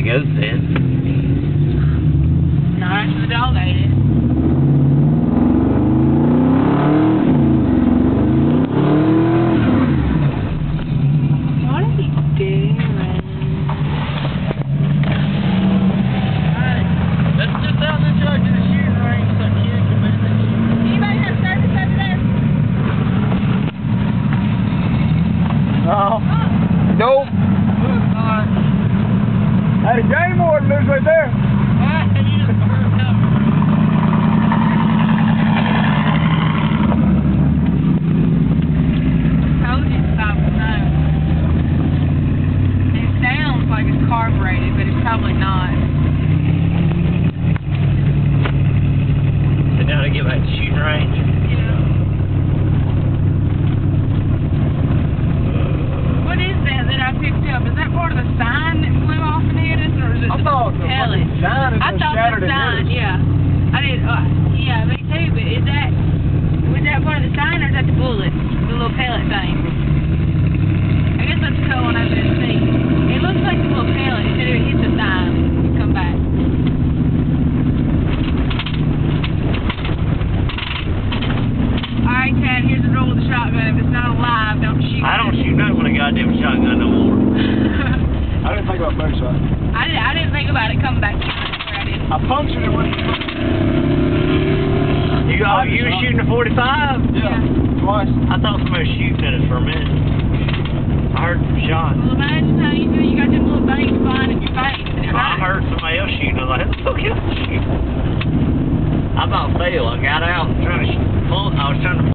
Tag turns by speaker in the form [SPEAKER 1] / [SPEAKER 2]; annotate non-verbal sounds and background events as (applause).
[SPEAKER 1] what the ghost said.
[SPEAKER 2] Not after the dog ate it. What are you doing?
[SPEAKER 3] Let's just out the truck to the shooting range so Ken can move that shit.
[SPEAKER 2] Anybody have service over there?
[SPEAKER 4] No.
[SPEAKER 1] Nope.
[SPEAKER 4] Hey, Game Warden lives right there.
[SPEAKER 2] Carbureted, but it's probably not.
[SPEAKER 1] So now to get back to shooting range.
[SPEAKER 2] What is that that I picked up? Is that part of the sign that blew off and hit us, or
[SPEAKER 4] I
[SPEAKER 2] the
[SPEAKER 4] thought the
[SPEAKER 2] pellet?
[SPEAKER 4] fucking sign is
[SPEAKER 2] I thought the sign,
[SPEAKER 4] hit
[SPEAKER 2] yeah. I did, uh, yeah, me too, but is that, was that part of the sign, or is that the bullet? The little pellet thing? I guess that's the color one I didn't see. It looks like the little pellet, it said it hit the sign, come back. Alright, Tad, here's the roll of the shotgun. If it's not alive, don't shoot
[SPEAKER 1] I don't shoot nothing with a goddamn shotgun no more. (laughs)
[SPEAKER 4] I didn't think about both shots.
[SPEAKER 2] I, did, I didn't think about it coming back. I did.
[SPEAKER 4] I punctured it with
[SPEAKER 1] You got, you were shooting a 45?
[SPEAKER 4] yeah, twice.
[SPEAKER 1] I thought somebody was shooting at us for a minute. I heard some shots.
[SPEAKER 2] Well, imagine how you do. You got them little things flying in your face. And it
[SPEAKER 1] I
[SPEAKER 2] hurts.
[SPEAKER 1] heard somebody else shooting. I was like, who the fuck is shooting? I about failed. I got out and trying to shoot. Pull, I was trying to